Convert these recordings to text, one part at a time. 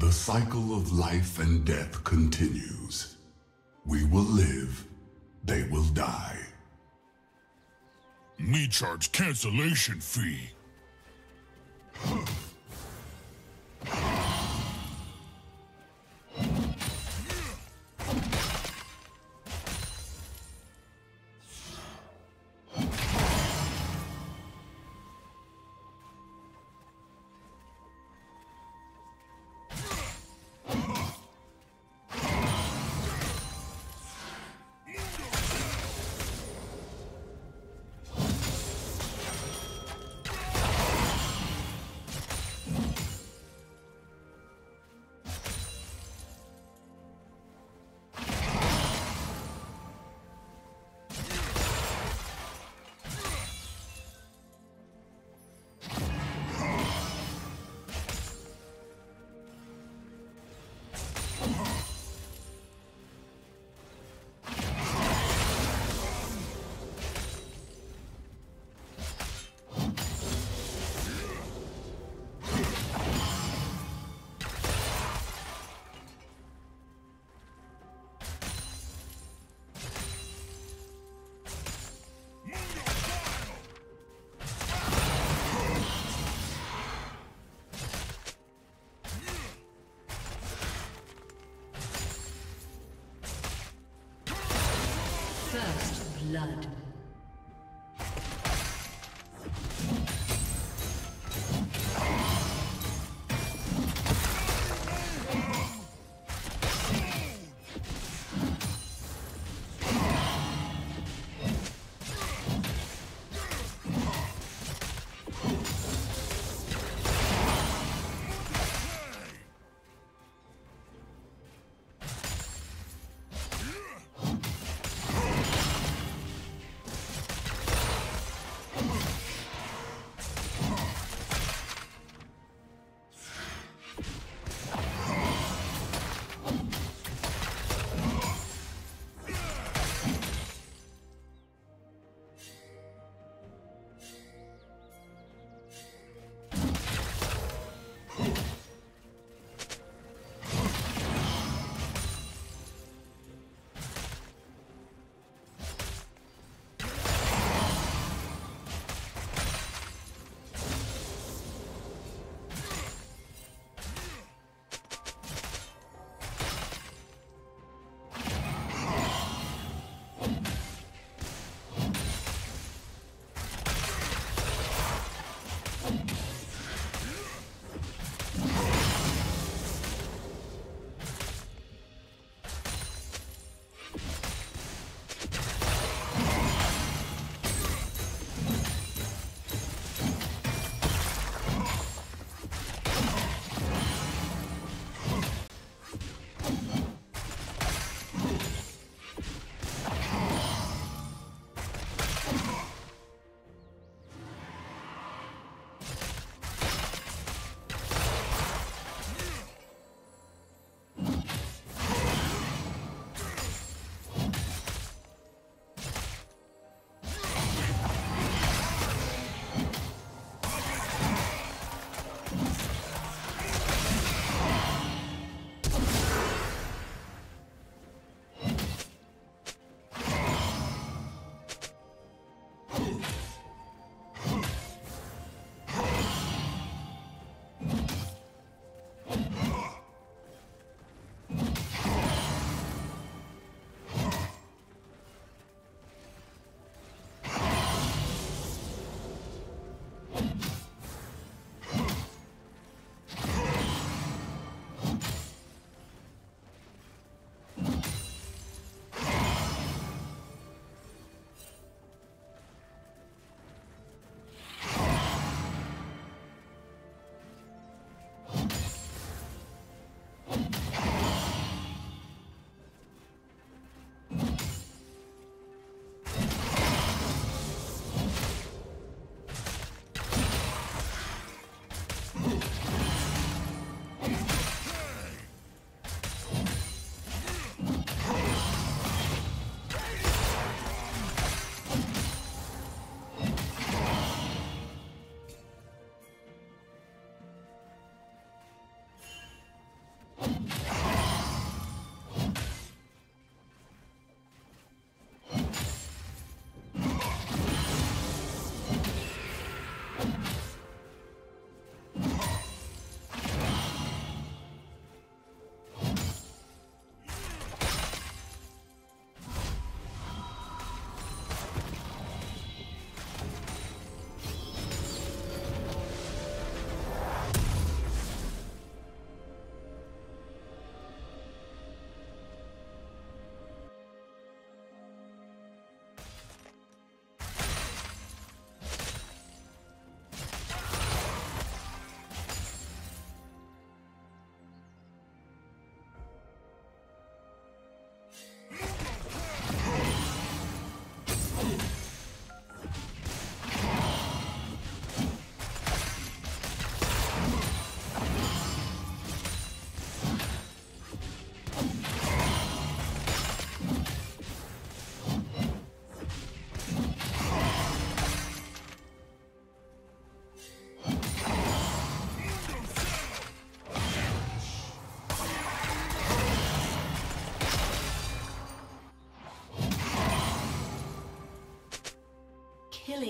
The cycle of life and death continues. We will live, they will die. Me charge cancellation fee. First blood.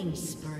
Killing spree.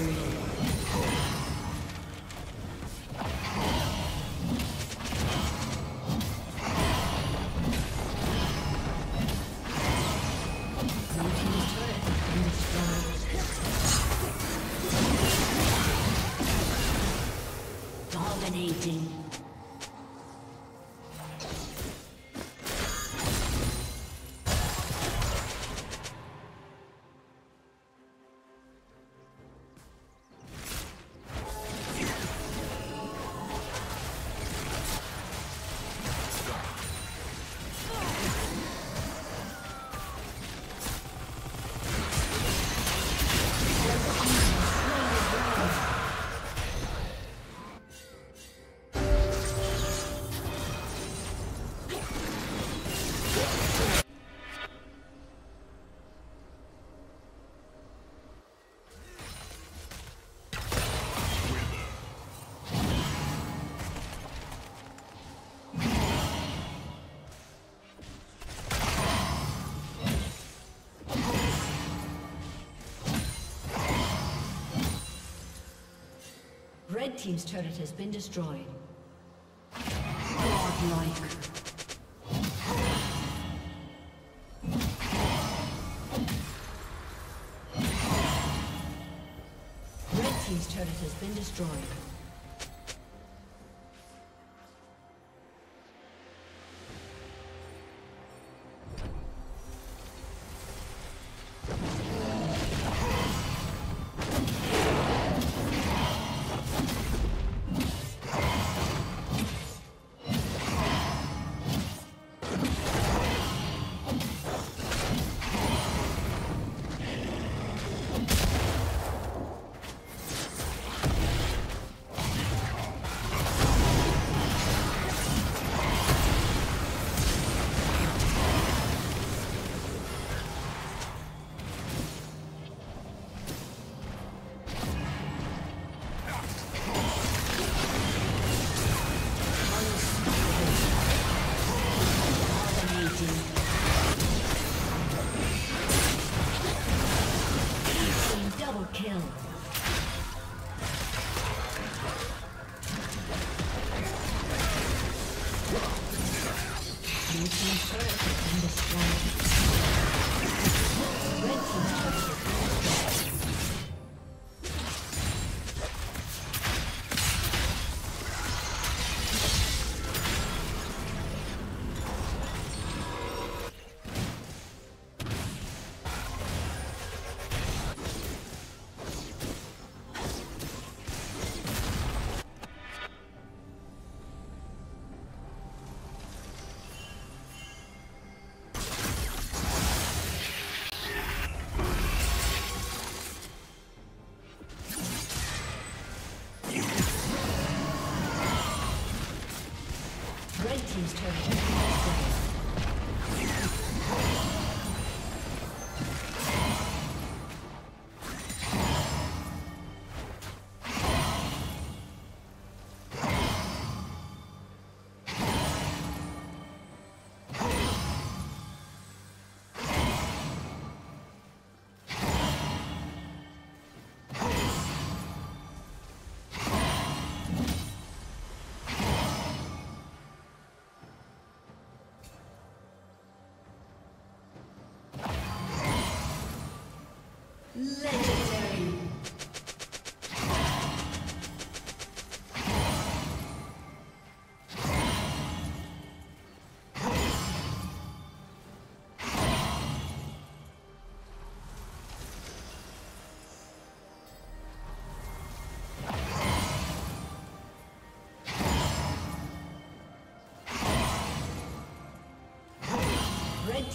Thank you. Red Team's turret has been destroyed. Godlike. Red Team's turret has been destroyed.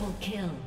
Double kill.